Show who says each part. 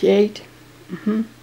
Speaker 1: 58. Mm -hmm.